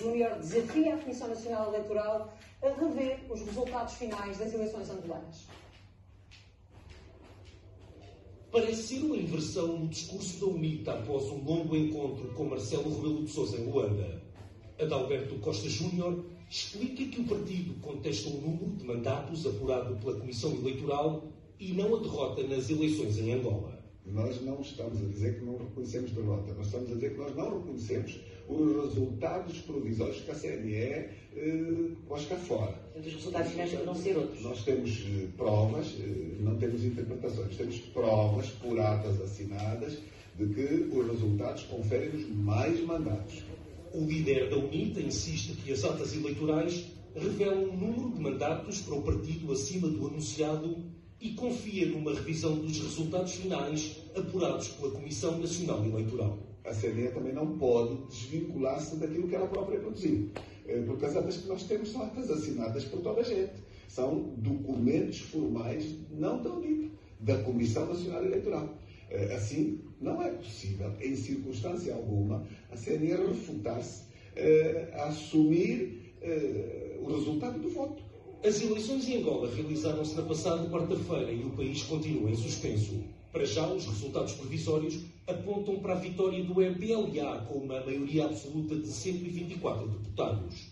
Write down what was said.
Júnior desafia a Comissão Nacional Eleitoral a rever os resultados finais das eleições angolanas. Parece ser uma inversão no discurso da UNITA após um longo encontro com Marcelo Rebelo de Sousa em Luanda. Adalberto Costa Júnior explica que o partido contesta o número de mandatos apurado pela Comissão Eleitoral e não a derrota nas eleições em Angola. Nós não estamos a dizer que não reconhecemos derrota, nós estamos a dizer que nós não reconhecemos os resultados provisórios que a CNE eh, cá fora. Os resultados finais poderão ser outros. Nós temos eh, provas, eh, não temos interpretações, temos provas por atas assinadas de que os resultados conferem-nos mais mandatos. O líder da UNITA insiste que as atas eleitorais revelam um número de mandatos para o partido acima do anunciado e confia numa revisão dos resultados finais apurados pela Comissão Nacional Eleitoral. CNE também não pode desvincular-se daquilo que ela própria produziu. Eh, porque as atas que nós temos são atas assinadas por toda a gente. São documentos formais, não da UNITA, da Comissão Nacional Eleitoral. Eh, assim, não é possível, em circunstância alguma, a CNE refutar-se eh, a assumir o resultado do voto. As eleições em Angola realizaram-se na passada quarta-feira e o país continua em suspenso. Para já, os resultados provisórios apontam para a vitória do MPLA com uma maioria absoluta de 124 deputados.